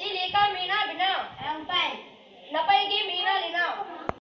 Se liga